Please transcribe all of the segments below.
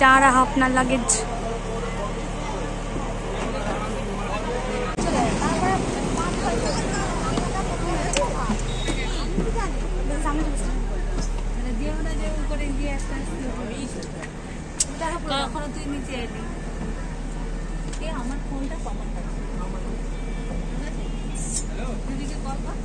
जा रहा अपना luggage কখনো তুই নিচে এলি এ আমার ফোনটা কমন দিদিকে কল কর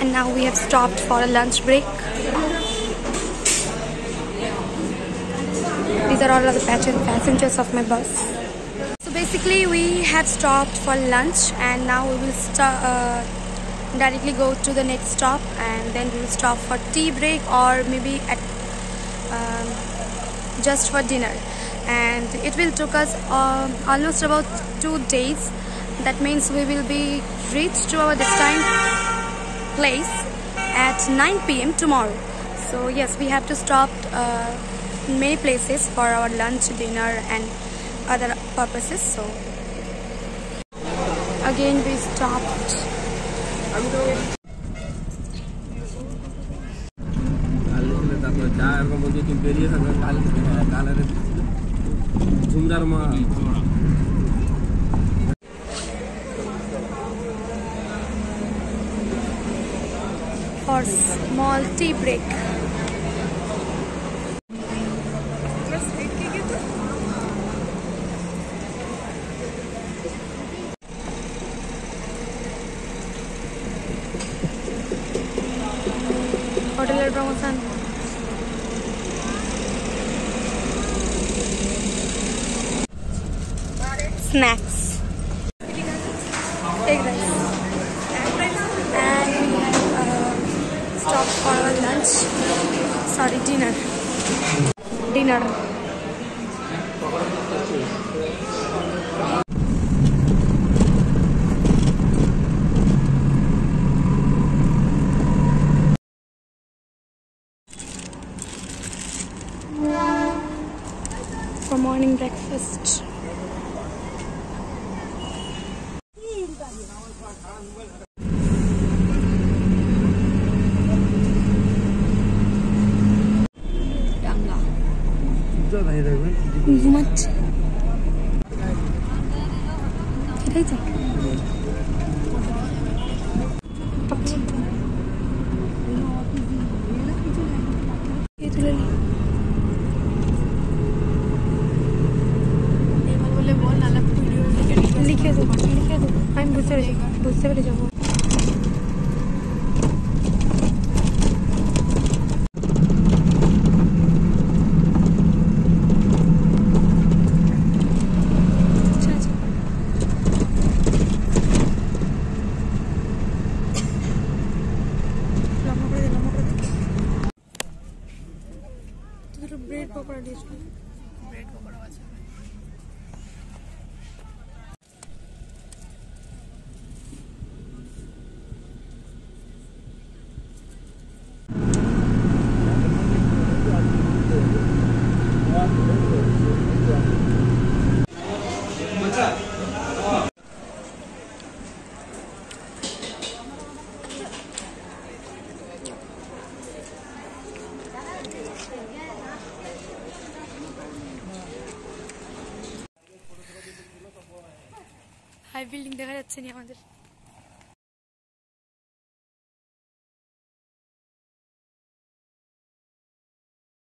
and now we have stopped for a lunch break. These are all the passengers of my bus. So basically, we have stopped for lunch, and now we will uh, directly go to the next stop, and then we will stop for tea break or maybe at um, just for dinner. And it will took us um, almost about two days. That means we will be reached to our destined place at 9 p.m. tomorrow. So yes, we have to stop uh, many places for our lunch, dinner and other purposes. So again we stopped. For small tea break. Taylor Bronson. Snacks. Take this. And uh, stop for lunch. Sorry, dinner. Dinner. For morning breakfast. ঘুমাচ্ছে এটাই তো পাচ্ছি। এই তুলে নি। लिखे दो लिखे दो। हम दूसरे दूसरे वाले जाऊँगा ब्रेड पकड़ा डिश বিল্ডিং দেখা যাচ্ছে নি আমাদের